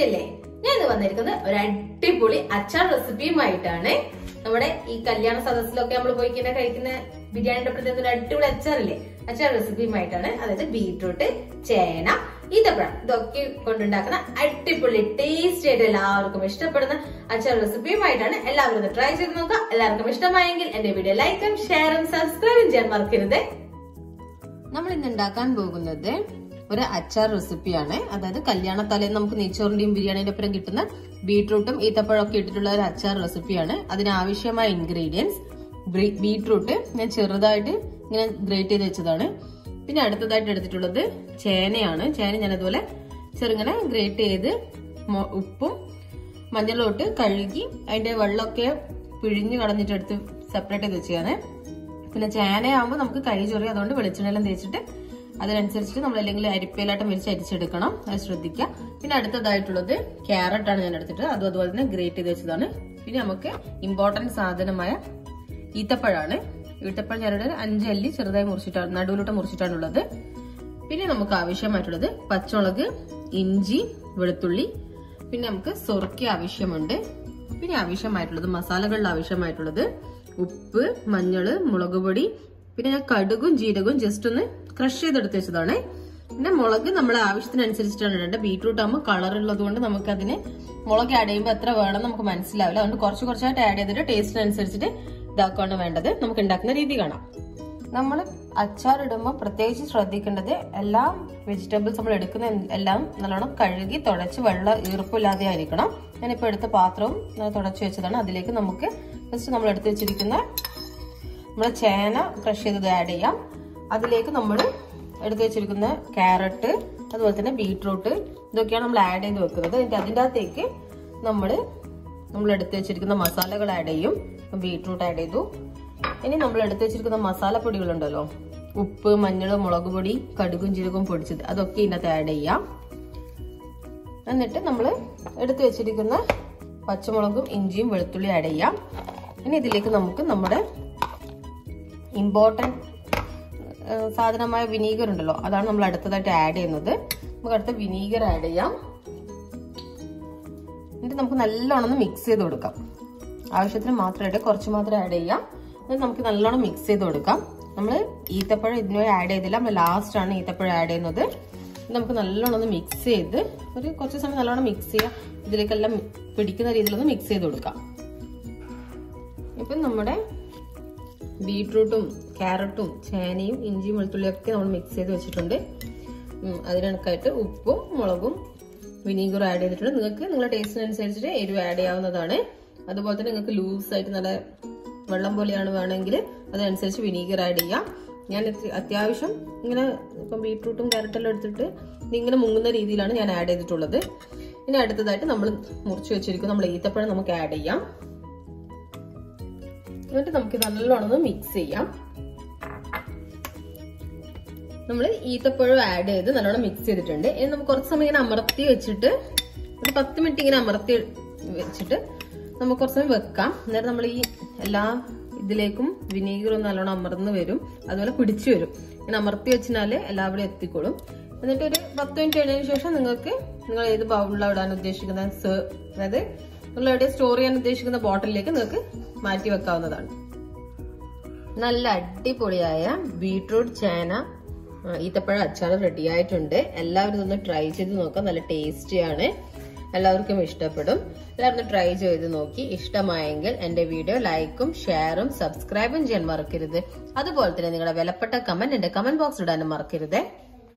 തന്നെയല്ലേ ഞാൻ ഇന്ന് വന്നിരിക്കുന്നത് ഒരു അടിപൊളി അച്ചാർ റെസിപ്പിയുമായിട്ടാണ്. നമ്മുടെ ഈ കല്യാണ സദസ്സിലൊക്കെ നമ്മൾ പോയി കഴിഞ്ഞാൽ കഴിക്കുന്ന ബിരിയാണിയുടെ പ്രത്യേകത ഒരു അടിപൊളി അച്ചാറില്ലേ? അച്ചാർ റെസിപ്പിയുമായിട്ടാണ്. അതായത് ബീട്രൂട്ട് ചേന ഈത്തപ്പഴം. ഇതൊക്കെ കൊണ്ടുണ്ടാക്കുന്ന അടിപൊളി ടേസ്റ്റ് ആയിട്ട് എല്ലാവർക്കും ഇഷ്ടപ്പെടുന്ന അച്ചാർ റെസിപ്പിയുമായിട്ടാണ് എല്ലാവരും ഒന്ന് ട്രൈ ചെയ്ത് നോക്കുക. എല്ലാവർക്കും ഇഷ്ടമായെങ്കിൽ എന്റെ വീഡിയോ ലൈക്കും ഷെയറും സബ്സ്ക്രൈബും ചെയ്യാൻ മറക്കരുത്. നമ്മൾ ഇന്ന് ഉണ്ടാക്കാൻ പോകുന്നത് ഒരു അച്ചാർ റെസിപ്പിയാണ്. അതായത് കല്യാണ തലേന്ന് നമുക്ക് നെയ്ച്ചോറിന്റെയും ബിരിയാണിയുടെ ഒപ്പം കിട്ടുന്ന ബീട്രൂട്ടും ഈത്തപ്പഴം ഒക്കെ ഇട്ടിട്ടുള്ള ഒരു അച്ചാർ റെസിപ്പിയാണ്. അതിനാവശ്യമായ ഇൻഗ്രീഡിയൻസ് ബീട്രൂട്ട് ഞാൻ ചെറുതായിട്ട് ഇങ്ങനെ ഗ്രേറ്റ് ചെയ്ത് വെച്ചതാണ്. പിന്നെ അടുത്തതായിട്ട് എടുത്തിട്ടുള്ളത് ചേനയാണ്. ചേന ഞാൻ അതുപോലെ ചെറുങ്ങനെ ഗ്രേറ്റ് ചെയ്ത് ഉപ്പും മഞ്ഞളോട്ട് കഴുകി അതിന്റെ വെള്ളമൊക്കെ പിഴിഞ്ഞ് കളഞ്ഞിട്ട് എടുത്ത് സെപ്പറേറ്റ് ചെയ്ത് വെച്ചാണ് പിന്നെ ചേനയാകുമ്പോൾ നമുക്ക് കൈ ചൊറി അതുകൊണ്ട് വെളിച്ചെണ്ണയെല്ലാം തേച്ചിട്ട് അതിനനുസരിച്ചിട്ട് നമ്മൾ അല്ലെങ്കിൽ അരിപ്പയിലാട്ടം വിരിച്ച് അരിച്ചെടുക്കണം. അത് ശ്രദ്ധിക്കുക. പിന്നെ അടുത്തതായിട്ടുള്ളത് ക്യാരറ്റ് ആണ് ഞാൻ എടുത്തിട്ട് അതും അതുപോലെ തന്നെ ഗ്രേറ്റ് ചെയ്ത് വെച്ചതാണ്. പിന്നെ നമുക്ക് ഇമ്പോർട്ടന്റ് സാധനമായ ഈത്തപ്പഴമാണ് ഈത്തപ്പഴം ഞാനിവിടെ അഞ്ചല്ലി ചെറുതായി മുറിച്ചിട്ടാണ് നടുവിലോട്ട് മുറിച്ചിട്ടാണുള്ളത്. പിന്നെ നമുക്ക് ആവശ്യമായിട്ടുള്ളത് പച്ചമുളക് ഇഞ്ചി വെളുത്തുള്ളി. പിന്നെ നമുക്ക് സൊറുക്കി ആവശ്യമുണ്ട്. പിന്നെ ആവശ്യമായിട്ടുള്ളത് മസാലകളിൽ ആവശ്യമായിട്ടുള്ളത് ഉപ്പ് മഞ്ഞൾ മുളക് പൊടി. പിന്നെ ഞാൻ കടുകും ജീരകവും ജസ്റ്റ് ഒന്ന് ക്രഷ് ചെയ്തെടുത്ത് വെച്ചതാണ്. പിന്നെ മുളക് നമ്മളെ ആവശ്യത്തിനനുസരിച്ചിട്ടാണ് ഇടേണ്ടത്. ബീട്രൂട്ട് ആകുമ്പോൾ കളർ ഉള്ളത് കൊണ്ട് നമുക്ക് അതിന് മുളക് ആഡ് ചെയ്യുമ്പോൾ എത്ര വേണം നമുക്ക് മനസ്സിലാവില്ല. അതുകൊണ്ട് കുറച്ച് കുറച്ചായിട്ട് ആഡ് ചെയ്തിട്ട് ടേസ്റ്റിനനുസരിച്ചിട്ട് ഇതാക്കുകയാണ് വേണ്ടത്. നമുക്ക് ഉണ്ടാക്കുന്ന രീതി കാണാം. നമ്മൾ അച്ചാർ ഇടുമ്പോൾ പ്രത്യേകിച്ച് ശ്രദ്ധിക്കേണ്ടത് എല്ലാ വെജിറ്റബിൾസ് നമ്മൾ എടുക്കുന്ന എല്ലാം നല്ലോണം കഴുകി തുടച്ച് വെള്ളം ഈർപ്പില്ലാതെ ആയിരിക്കണം. ഞാനിപ്പോൾ എടുത്ത പാത്രവും തുടച്ച് വെച്ചതാണ്. അതിലേക്ക് നമുക്ക് ഫസ്റ്റ് നമ്മൾ എടുത്ത് വെച്ചിരിക്കുന്ന നമ്മൾ ചേന ക്രഷ് ചെയ്തത് ആഡ് ചെയ്യാം. അതിലേക്ക് നമ്മൾ എടുത്തു വെച്ചിരിക്കുന്ന ക്യാരറ്റ് അതുപോലെ തന്നെ ബീട്രൂട്ട് ഇതൊക്കെയാണ് നമ്മൾ ആഡ് ചെയ്ത് വെക്കുന്നത്. എന്നിട്ട് അതിന്റെ അകത്തേക്ക് നമ്മൾ നമ്മൾ എടുത്തു വെച്ചിരിക്കുന്ന മസാലകൾ ആഡ് ചെയ്യും. ബീട്രൂട്ട് ആഡ് ചെയ്തു. ഇനി നമ്മൾ എടുത്തു വെച്ചിരിക്കുന്ന മസാലപ്പൊടികളുണ്ടല്ലോ. ഉപ്പ് മഞ്ഞൾ മുളക് പൊടി കടുകും ജീരകവും പൊടിച്ചത് അതൊക്കെ ഇതിനകത്ത് ആഡ് ചെയ്യാം. എന്നിട്ട് നമ്മൾ എടുത്തു വെച്ചിരിക്കുന്ന പച്ചമുളകും ഇഞ്ചിയും വെളുത്തുള്ളി ആഡ് ചെയ്യാം. ഇനി ഇതിലേക്ക് നമുക്ക് നമ്മുടെ ഇമ്പോർട്ടന്റ് സാധനമായ വിനീഗർ ഉണ്ടല്ലോ അതാണ് നമ്മൾ അടുത്തതായിട്ട് ആഡ് ചെയ്യുന്നത്. നമുക്ക് അടുത്ത വിനീഗർ ആഡ് ചെയ്യാം. എന്നിട്ട് നമുക്ക് നല്ലോണം മിക്സ് ചെയ്ത് കൊടുക്കാം. ആവശ്യത്തിന് മാത്രമായിട്ട് കുറച്ച് മാത്രം ആഡ് ചെയ്യാം. എന്നിട്ട് നമുക്ക് നല്ലോണം മിക്സ് ചെയ്ത് കൊടുക്കാം. നമ്മൾ ഈത്തപ്പഴം ഇതിനോട് ആഡ് ചെയ്തില്ല. നമ്മൾ ലാസ്റ്റ് ആണ് ഈത്തപ്പഴം ആഡ് ചെയ്യുന്നത്. നമുക്ക് നല്ലോണം മിക്സ് ചെയ്ത് ഒരു കുറച്ച് സമയം നല്ലോണം മിക്സ് ചെയ്യാം. ഇതിലേക്കെല്ലാം പിടിക്കുന്ന രീതിയിലൊന്ന് മിക്സ് ചെയ്ത് കൊടുക്കാം. ഇപ്പം നമ്മുടെ ബീട്രൂട്ടും ക്യാരറ്റും ചേനയും ഇഞ്ചിയും വെളുത്തുള്ളിയും ഒക്കെ നമ്മൾ മിക്സ് ചെയ്ത് വെച്ചിട്ടുണ്ട്. അതിനണക്കായിട്ട് ഉപ്പും മുളകും വിനീഗറും ആഡ് ചെയ്തിട്ടുണ്ട്. നിങ്ങൾക്ക് നിങ്ങളുടെ ടേസ്റ്റിനനുസരിച്ചിട്ട് എരിവ് ആഡ് ചെയ്യാവുന്നതാണ്. അതുപോലെ തന്നെ നിങ്ങൾക്ക് ലൂസ് ആയിട്ട് നല്ല വെള്ളം പോലെയാണ് വേണമെങ്കിൽ അതനുസരിച്ച് വിനീഗർ ആഡ് ചെയ്യാം. ഞാൻ അത്യാവശ്യം ഇങ്ങനെ ഇപ്പം ബീട്രൂട്ടും ക്യാരറ്റെല്ലാം എടുത്തിട്ട് ഇതിങ്ങനെ മുങ്ങുന്ന രീതിയിലാണ് ഞാൻ ആഡ് ചെയ്തിട്ടുള്ളത്. ഇനി അടുത്തതായിട്ട് നമ്മൾ മുറിച്ച് വെച്ചിരിക്കും നമ്മൾ ഈത്തപ്പഴം നമുക്ക് ആഡ് ചെയ്യാം. എന്നിട്ട് നമുക്ക് നല്ലോണം മിക്സ് ചെയ്യാം. നമ്മൾ ഈത്തപ്പഴം ആഡ് ചെയ്ത് നല്ലോണം മിക്സ് ചെയ്തിട്ടുണ്ട്. ഇനി നമുക്ക് കുറച്ച് സമയം ഇങ്ങനെ അമർത്തി വെച്ചിട്ട് ഒരു പത്ത് മിനിറ്റ് ഇങ്ങനെ അമർത്തി വെച്ചിട്ട് നമുക്ക് കുറച്ച് സമയം വെക്കാം. എന്നിട്ട് നമ്മൾ ഈ എല്ലാ ഇതിലേക്കും വിനീഗറും നല്ലോണം അമർന്ന് വരും. അതുപോലെ പിടിച്ചു വരും. ഇങ്ങനെ അമർത്തി വെച്ചാൽ എല്ലാവരും എത്തിക്കോളും. എന്നിട്ട് ഒരു പത്ത് മിനിറ്റ് കഴിഞ്ഞതിന് ശേഷം നിങ്ങൾക്ക് നിങ്ങൾ ഏത് ബൗളിലാണ് ഇടാൻ ഉദ്ദേശിക്കുന്നത്? അതായത് നിങ്ങൾ എവിടെ സ്റ്റോർ ചെയ്യാൻ ഉദ്ദേശിക്കുന്ന ബോട്ടിലേക്ക് നിങ്ങൾക്ക് മാറ്റി വെക്കാവുന്നതാണ്. നല്ല അടിപൊളിയായ ബീട്രൂട്ട് ചേന ഈത്തപ്പഴ അച്ചാർ റെഡി ആയിട്ടുണ്ട്. എല്ലാവരും ഒന്ന് ട്രൈ ചെയ്ത് നോക്കാം. നല്ല ടേസ്റ്റിയാണ് എല്ലാവർക്കും ഇഷ്ടപ്പെടും. എല്ലാവരും ഒന്ന് ട്രൈ ചെയ്ത് നോക്കി. ഇഷ്ടമായെങ്കിൽ എന്റെ വീഡിയോ ലൈക്കും ഷെയറും സബ്സ്ക്രൈബും ചെയ്യാൻ മറക്കരുത്. അതുപോലെ തന്നെ നിങ്ങളുടെ വിലപ്പെട്ട കമന്റ് എന്റെ കമന്റ് ബോക്സ് ഇടാനും മറക്കരുത്.